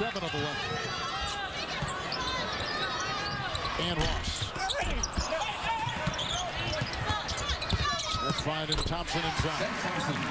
Seven of 11. And Ross. Smith finding Thompson inside.